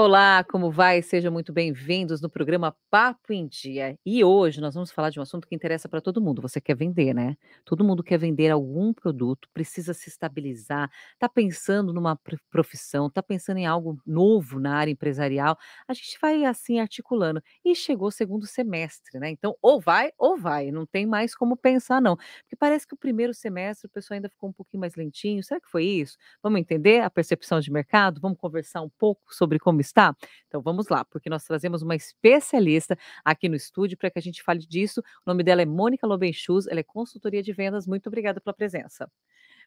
Olá, como vai? Sejam muito bem-vindos no programa Papo em Dia. E hoje nós vamos falar de um assunto que interessa para todo mundo. Você quer vender, né? Todo mundo quer vender algum produto, precisa se estabilizar, está pensando numa pr- profissão, está pensando em algo novo na área empresarial. A gente vai assim articulando. E chegou o segundo semestre, né? Então, ou vai ou vai, não tem mais como pensar, não. Porque parece que o primeiro semestre o pessoal ainda ficou um pouquinho mais lentinho. Será que foi isso? Vamos entender a percepção de mercado? Vamos conversar um pouco sobre como está? Então vamos lá, porque nós trazemos uma especialista aqui no estúdio para que a gente fale disso. O nome dela é Mônica Lobenchus, ela é consultoria de vendas. Muito obrigada pela presença.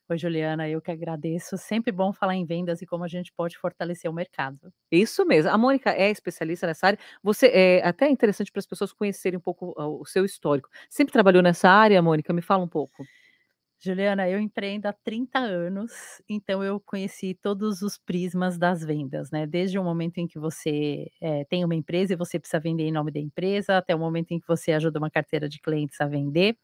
Oi, Juliana, eu que agradeço. Sempre bom falar em vendas e como a gente pode fortalecer o mercado. Isso mesmo. A Mônica é especialista nessa área. Você é até interessante para as pessoas conhecerem um pouco ah, o seu histórico. Sempre trabalhou nessa área, Mônica? Me fala um pouco. Juliana, eu empreendo há 30 anos, então eu conheci todos os prismas das vendas, né? Desde o momento em que você eh, tem uma empresa e você precisa vender em nome da empresa, até o momento em que você ajuda uma carteira de clientes a vender.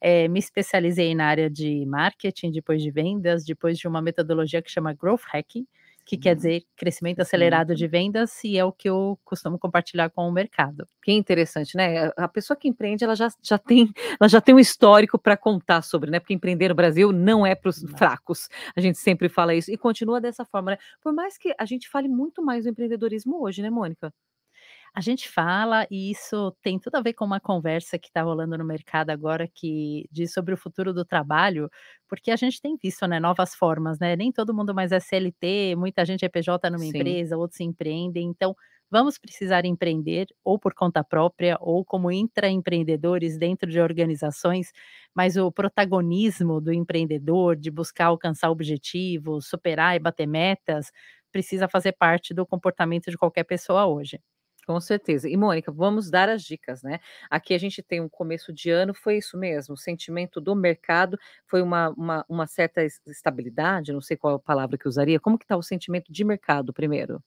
Eh, me especializei na área de marketing, depois de vendas, depois de uma metodologia que chama Growth Hacking, que quer Hum, dizer crescimento acelerado de vendas, e é o que eu costumo compartilhar com o mercado. Que interessante, né? A a pessoa que empreende, ela já já tem ela já tem um histórico para contar sobre, né, porque empreender no Brasil não é para os fracos, a gente sempre fala isso, e continua dessa forma, né. Por mais que a gente fale muito mais do empreendedorismo hoje, né, Mônica? A gente fala e isso tem tudo a ver com uma conversa que está rolando no mercado agora que diz sobre o futuro do trabalho, porque a gente tem visto, né, novas formas, né, nem todo mundo mais é CLT, muita gente é PJ numa Sim, empresa, outros empreendem, então vamos precisar empreender ou por conta própria ou como intraempreendedores dentro de organizações, mas o protagonismo do empreendedor, de buscar alcançar objetivos, superar e bater metas, precisa fazer parte do comportamento de qualquer pessoa hoje. Com certeza. E Mônica, vamos dar as dicas, né. Aqui a gente tem um começo de ano, foi isso mesmo, o sentimento do mercado foi uma uma uma certa es estabilidade, não sei qual a palavra que usaria, como que está o sentimento de mercado primeiro?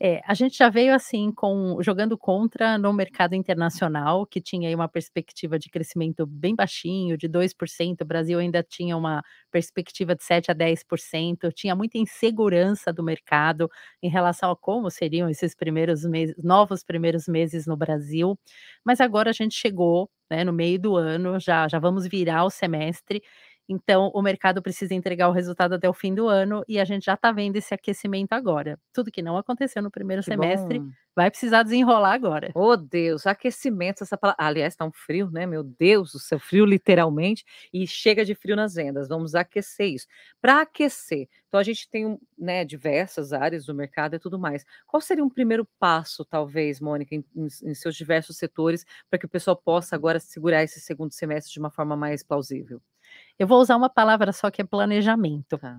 É, a gente já veio assim com jogando contra no mercado internacional, que tinha aí uma perspectiva de crescimento bem baixinho, de 2%. o Brasil ainda tinha uma perspectiva de 7 a 10%. tinha muita insegurança do mercado em relação a como seriam esses primeiros meses novos primeiros meses no Brasil, mas agora a gente chegou, né, no meio do ano, já já vamos virar o semestre, então, o mercado precisa entregar o resultado até o fim do ano e a gente já está vendo esse aquecimento agora. Tudo que não aconteceu no primeiro Que semestre bom. vai precisar desenrolar agora. Oh Deus, aquecimento, essa palavra aliás, está um frio, né, meu Deus do céu, frio literalmente, e chega de frio nas vendas, vamos aquecer isso. Para aquecer, então a gente tem né, diversas áreas do mercado e tudo mais. Qual seria um primeiro passo, talvez, Mônica, em em em seus diversos setores, para que o pessoal possa agora segurar esse segundo semestre de uma forma mais plausível? Eu vou usar uma palavra só que é planejamento. Tá,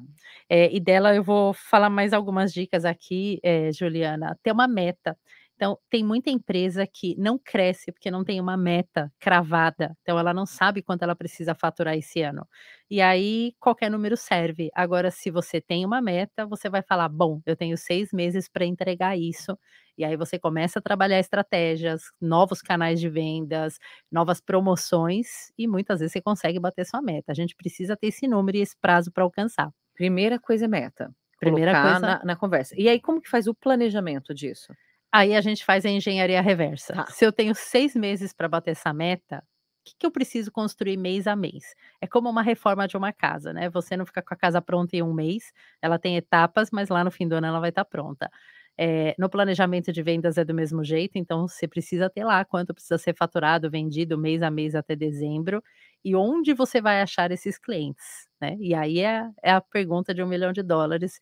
Eh, e dela eu vou falar mais algumas dicas aqui, eh, Juliana. Ter uma meta. Então, tem muita empresa que não cresce porque não tem uma meta cravada, então ela não sabe quanto ela precisa faturar esse ano. E aí qualquer número serve. Agora, se você tem uma meta, você vai falar: "Bom, eu tenho 6 meses para entregar isso", e aí você começa a trabalhar estratégias, novos canais de vendas, novas promoções e muitas vezes você consegue bater sua meta. A gente precisa ter esse número e esse prazo para alcançar. primeira coisa é meta, Primeira coisa na na conversa. E aí como que faz o planejamento disso? Aí a gente faz a engenharia reversa. Tá, Se eu tenho 6 meses para bater essa meta, o que que eu preciso construir mês a mês? É como uma reforma de uma casa, né, você não fica com a casa pronta em um mês, ela tem etapas, mas lá no fim do ano ela vai estar pronta. Eh, no planejamento de vendas é do mesmo jeito, então você precisa ter lá quanto precisa ser faturado, vendido mês a mês até dezembro, e onde você vai achar esses clientes, né. E aí é é a pergunta de $1.000.000,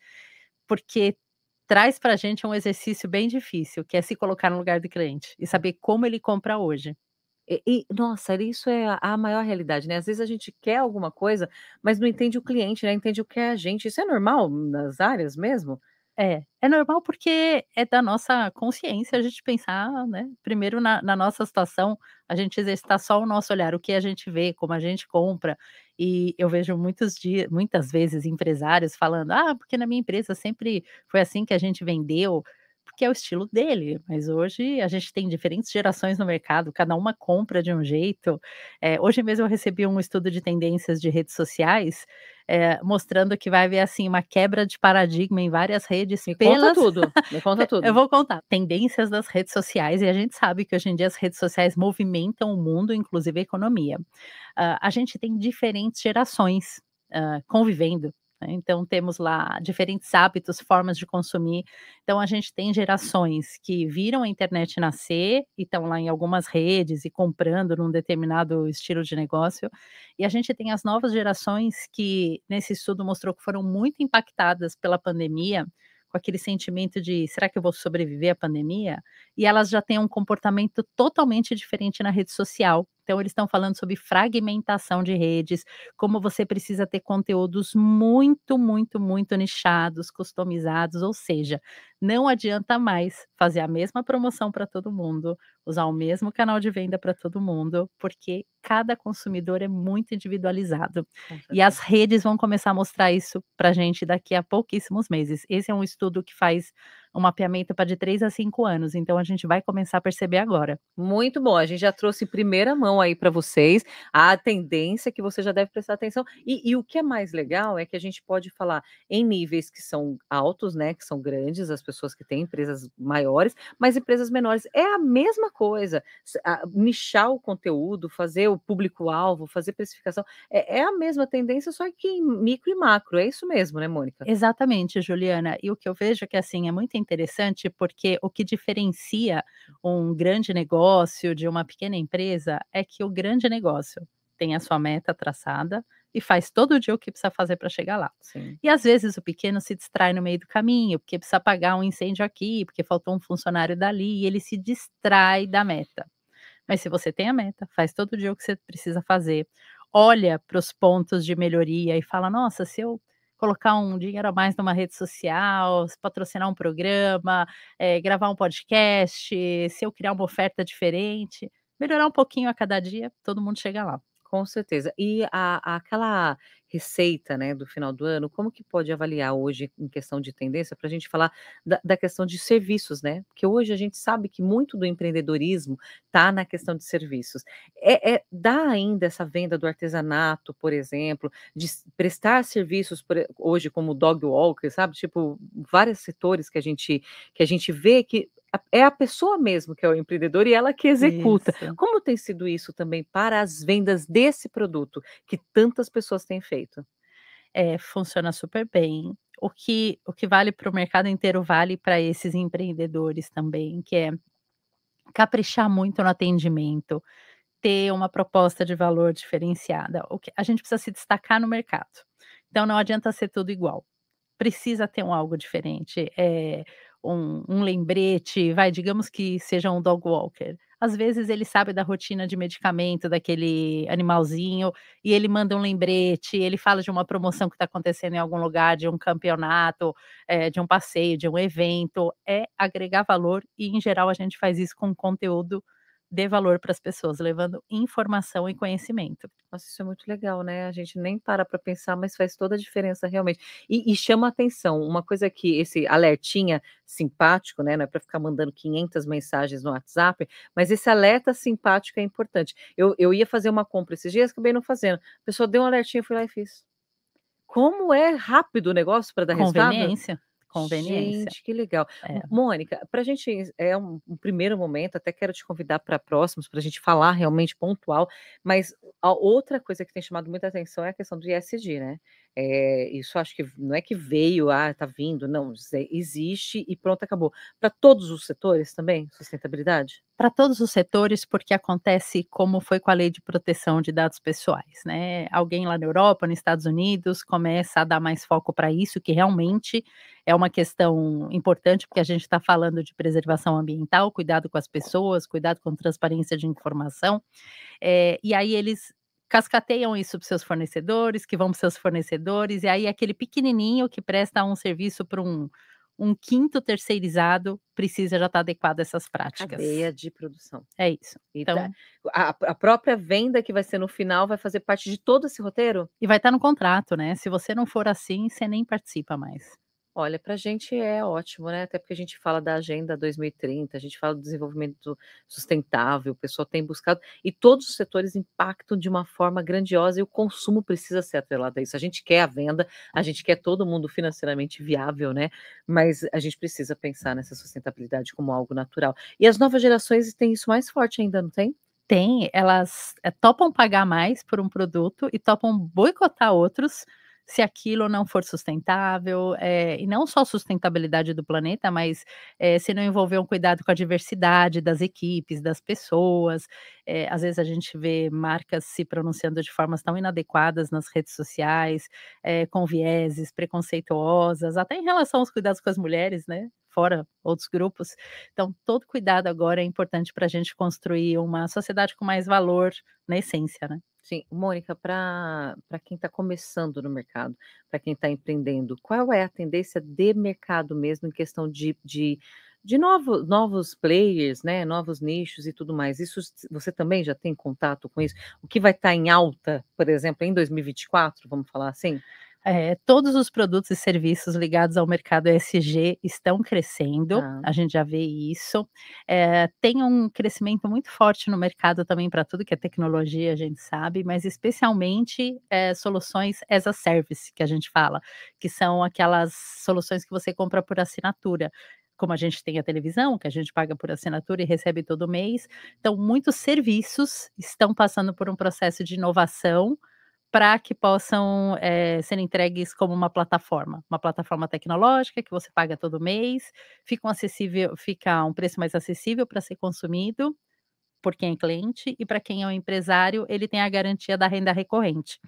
porque traz para a gente um exercício bem difícil, que é se colocar no lugar do cliente e saber como ele compra hoje. E e nossa, isso é a maior realidade, né, às vezes a gente quer alguma coisa, mas não entende o cliente, né, entende o que é a gente. Isso é normal nas áreas mesmo? É, é normal porque é da nossa consciência a gente pensar, né, primeiro na na nossa situação, a gente exercitar só o nosso olhar, o que a gente vê, como a gente compra, e eu vejo muitos dias muitas vezes empresários falando: "Ah, porque na minha empresa sempre foi assim que a gente vendeu", porque é o estilo dele, mas hoje a gente tem diferentes gerações no mercado, cada uma compra de um jeito. Eh, hoje mesmo eu recebi um estudo de tendências de redes sociais, eh, mostrando que vai haver, assim, uma quebra de paradigma em várias redes Me pelas conta tudo, me conta tudo. eu vou contar. Tendências das redes sociais e a gente sabe que hoje em dia as redes sociais movimentam o mundo, inclusive a economia. Hã, a gente tem diferentes gerações, hã, convivendo, então temos lá diferentes hábitos, formas de consumir. Então a gente tem gerações que viram a internet nascer e estão lá em algumas redes e comprando num determinado estilo de negócio, e a gente tem as novas gerações que, nesse estudo mostrou que foram muito impactadas pela pandemia, com aquele sentimento de: "Será que eu vou sobreviver à pandemia?", e elas já têm um comportamento totalmente diferente na rede social. Então eles estão falando sobre fragmentação de redes, como você precisa ter conteúdos muito, muito, muito nichados, customizados, ou seja, não adianta mais fazer a mesma promoção para todo mundo, usar o mesmo canal de venda para todo mundo, porque cada consumidor é muito individualizado. E as redes vão começar a mostrar isso pra gente daqui a pouquíssimos meses. Esse é um estudo que faz um mapeamento pra de 3 a 5 anos, então a gente vai começar a perceber agora. Muito bom, a gente já trouxe em primeira mão aí pra vocês, a tendência que você já deve prestar atenção. E e o que é mais legal é que a gente pode falar em níveis que são altos, né, que são grandes, as pessoas que têm empresas maiores, mas empresas menores. É a mesma coisa, a nichar o conteúdo, fazer o público-alvo, fazer precificação, é é a mesma tendência, só que em micro e macro, é isso mesmo, né, Mônica? Exatamente, Juliana. E o que eu vejo é que, assim, é muito interessante, porque o que diferencia um grande negócio de uma pequena empresa é que o grande negócio tem a sua meta traçada e faz todo dia o que precisa fazer pra chegar lá. Sim. E às vezes o pequeno se distrai no meio do caminho, porque precisa apagar um incêndio aqui, porque faltou um funcionário dali e ele se distrai da meta. Mas se você tem a meta, faz todo dia o que você precisa fazer, olha para os pontos de melhoria e fala: "Nossa, se eu colocar um dinheiro a mais numa rede social, patrocinar um programa, eh, gravar um podcast, se eu criar uma oferta diferente", melhorar um pouquinho a cada dia, todo mundo chega lá. Com certeza. E a aquela receita, né, do final do ano, como que pode avaliar hoje em questão de tendência pra gente falar da da questão de serviços, né, porque hoje a gente sabe que muito do empreendedorismo tá na questão de serviços. É é dá ainda essa venda do artesanato, por exemplo, de prestar serviços, por hoje como dog walker, sabe, tipo, vários setores que a gente que a gente vê que a é a pessoa mesmo que é o empreendedor e ela que executa. Isso. Como tem sido isso também para as vendas desse produto, que tantas pessoas têm feito? É, funciona super bem. O que o que vale para o mercado inteiro, vale pra esses empreendedores também, que é caprichar muito no atendimento, ter uma proposta de valor diferenciada, o que a gente precisa se destacar no mercado. Então não adianta ser tudo igual, precisa ter um algo diferente, eh, um um lembrete, vai, digamos que seja um dog walker, às vezes ele sabe da rotina de medicamento daquele animalzinho e ele manda um lembrete, ele fala de uma promoção que tá acontecendo em algum lugar, de um campeonato, eh, de um passeio, de um evento, é agregar valor e, em geral, a gente faz isso com conteúdo de valor para as pessoas, levando informação e conhecimento. Nossa, isso é muito legal, né, a gente nem para pra pensar, mas faz toda a diferença realmente. E e chama atenção, uma coisa que esse alertinha simpático, né, não é pra ficar mandando 500 mensagens no WhatsApp, mas esse alerta simpático é importante. Eu eu ia fazer uma compra esses dias, acabei não fazendo, a pessoa deu um alertinha, eu fui lá e fiz. Como é rápido o negócio pra dar resultado? Conveniência, conveniência. Gente, que legal. É. Mônica, pra gente é um um primeiro momento, até quero te convidar pra próximos, pra gente falar realmente pontual, mas a outra coisa que tem chamado muita atenção é a questão do ESG, né. Eh, isso acho que não é que veio, ah, tá vindo, não, é existe e pronto, acabou. Pra todos os setores também, sustentabilidade? Pra todos os setores, porque acontece como foi com a lei de proteção de dados pessoais, né, alguém lá na Europa, nos Estados Unidos, começa a dar mais foco pra isso, que realmente é uma questão importante, porque a gente tá falando de preservação ambiental, cuidado com as pessoas, cuidado com transparência de informação, eh, e aí eles cascateiam isso para os seus fornecedores, que vão para os seus fornecedores, e aí aquele pequenininho que presta um serviço pra um um 5º terceirizado, precisa já estar adequado a essas práticas. Cadeia de produção. É isso, E tá então a a própria venda que vai ser no final vai fazer parte de todo esse roteiro? E vai estar no contrato, né, se você não for assim, você nem participa mais. Olha, para a gente é ótimo, né, até porque a gente fala da Agenda 2030, a gente fala do desenvolvimento sustentável, o pessoal tem buscado e todos os setores impactam de uma forma grandiosa e o consumo precisa ser atrelado a isso. A gente quer a venda, a gente quer todo mundo financeiramente viável, né, mas a gente precisa pensar nessa sustentabilidade como algo natural. E as novas gerações têm isso mais forte ainda, não tem? Tem, elas, eh, topam pagar mais por um produto e topam boicotar outros, se aquilo não for sustentável, eh, e não só sustentabilidade do planeta, mas, eh, se não envolver um cuidado com a diversidade das equipes, das pessoas. Eh, às vezes a gente vê marcas se pronunciando de formas tão inadequadas nas redes sociais, com vieses preconceituosas, até em relação aos cuidados com as mulheres, né, fora outros grupos. Então, todo cuidado agora é importante para a gente construir uma sociedade com mais valor na essência, né. Sim. Mônica, para quem está começando no mercado, para quem está empreendendo, qual é a tendência de mercado mesmo em questão de de de novo novos players, né, novos nichos e tudo mais, isso você também já tem contato com isso? O que vai estar em alta, por exemplo, em 2024, vamos falar assim? É, todos os produtos e serviços ligados ao mercado ESG estão crescendo, Tá. a gente já vê isso. Eh, tem um crescimento muito forte no mercado também para tudo que é tecnologia, a gente sabe, mas especialmente, eh, soluções as a service, que a gente fala, que são aquelas soluções que você compra por assinatura. Como a gente tem a televisão, que a gente paga por assinatura e recebe todo mês, então muitos serviços estão passando por um processo de inovação, para que possam, eh, ser entregues como uma plataforma, uma plataforma tecnológica que você paga todo mês, fica um acessível fica um preço mais acessível para ser consumido, por quem é cliente e para quem é um empresário, ele tem a garantia da renda recorrente.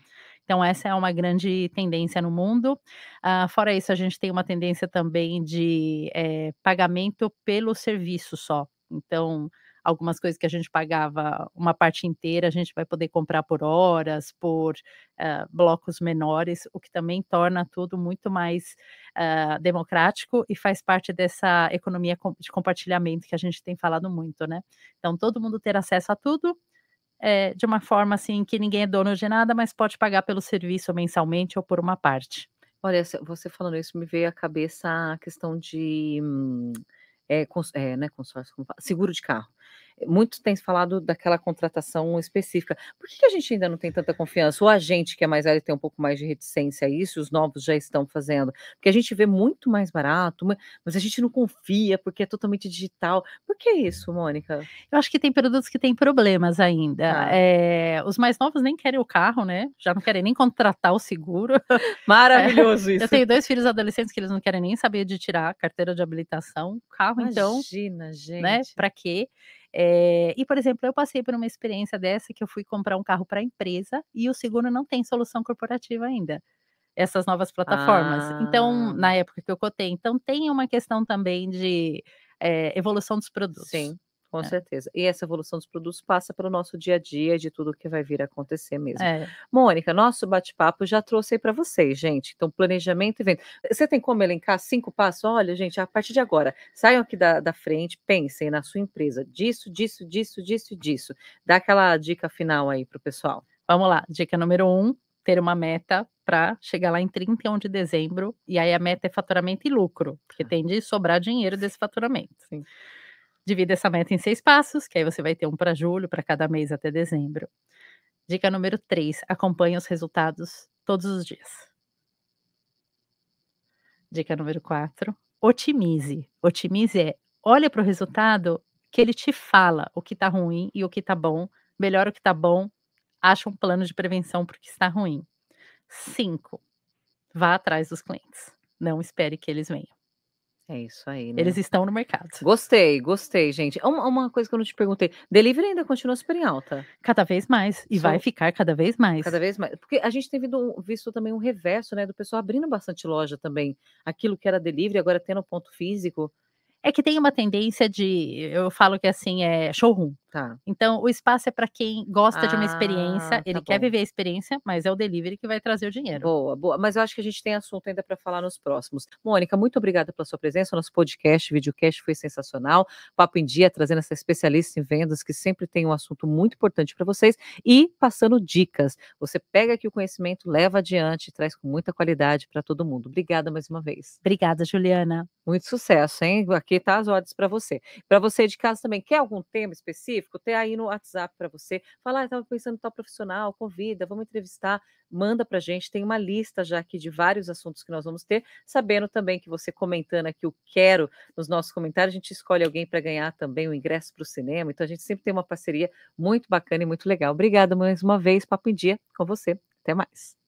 Então essa é uma grande tendência no mundo. Ah, fora isso, a gente tem uma tendência também de, eh, pagamento pelo serviço só. Então, algumas coisas que a gente pagava uma parte inteira, a gente vai poder comprar por horas, por, hã, blocos menores, o que também torna tudo muito mais, hã, democrático e faz parte dessa economia de compartilhamento que a gente tem falado muito, né. Então todo mundo ter acesso a tudo, eh, de uma forma, assim, que ninguém é dono de nada, mas pode pagar pelo serviço mensalmente ou por uma parte. Olha, você falando isso me veio à cabeça a questão de, eh, cons eh, não é consórcio, como fala? Seguro de carro. Muito tem se falado daquela contratação específica. Por que a gente ainda não tem tanta confiança? Ou a gente que é mais velho tem um pouco mais de reticência a isso e os novos já estão fazendo? Porque a gente vê muito mais barato, ma mas a gente não confia, porque é totalmente digital. Por que isso, Mônica? Eu acho que tem produtos que têm problemas ainda. Tá. Eh, os mais novos nem querem o carro, né, já não querem nem contratar o seguro. Maravilhoso Eh, isso. eu tenho 2 filhos adolescentes que eles não querem nem saber de tirar a carteira de habilitação, carro então, Imagina, né, gente. pra quê? Eh, e, por exemplo, eu passei por uma experiência dessa que eu fui comprar um carro pra empresa e o seguro não tem solução corporativa ainda, essas novas plataformas. Então, Ah. na época que eu cotei, então tem uma questão também de, eh, evolução dos produtos. Sim, com É. certeza. E essa evolução dos produtos passa pelo nosso dia a dia, de tudo que vai vir a acontecer mesmo. É. Mônica, nosso bate-papo já trouxe aí pra vocês, gente, então planejamento e venda. Você tem como elencar 5 passos? "Olha, gente, a partir de agora, saiam aqui da da frente, pensem na sua empresa, disso, disso, disso, disso e disso". Dá aquela dica final aí para o pessoal. Vamos lá, dica número 1, ter uma meta pra chegar lá em 31 de dezembro, e aí a meta é faturamento e lucro, porque Tá. tem de sobrar dinheiro desse faturamento. Sim. Divida essa meta em 6 passos, que aí você vai ter um pra julho, pra cada mês até dezembro. Dica número 3, acompanhe os resultados todos os dias. Dica número 4, otimize. Otimize é, olha para o resultado que ele te fala o que tá ruim e o que tá bom, melhora o que tá bom, acha um plano de prevenção para o que está ruim. 5, vá atrás dos clientes, não espere que eles venham. É isso aí, né. Eles estão no mercado. Gostei, gostei, gente. Uma uma coisa que eu não te perguntei, delivery ainda continua super em alta? Cada vez mais, e vai ficar cada vez mais. Cada vez mais porque a gente tem vindo visto também um reverso, né, do pessoal abrindo bastante loja também. Aquilo que era delivery, agora tendo ponto físico. É que tem uma tendência de eu falo que, assim, é showroom. Tá. Então o espaço é para quem gosta de uma experiência, Ah, ele tá quer viver a experiência, mas é o delivery que vai trazer o dinheiro. Boa, boa. Mas eu acho que a gente tem assunto ainda para falar nos próximos. Mônica, muito obrigada pela sua presença. O nosso podcast, videocast foi sensacional. Papo em Dia, trazendo essa especialista em vendas que sempre tem um assunto muito importante para vocês e passando dicas. Você pega aqui o conhecimento, leva adiante traz com muita qualidade para todo mundo. Obrigada mais uma vez. Obrigada, Juliana. Muito sucesso, hein? Aqui tá as ordens para você. Para você de casa também, quer algum tema específico? Tem aí no WhatsApp para você. Fala, ah, estava pensando em tal profissional, convida, vamos entrevistar, manda para gente. Tem uma lista já aqui de vários assuntos que nós vamos ter, sabendo também que você comentando aqui o quero nos nossos comentários, a gente escolhe alguém para ganhar também o ingresso para o cinema. Então a gente sempre tem uma parceria muito bacana e muito legal. Obrigada mais uma vez, Papo em Dia com você. Até mais.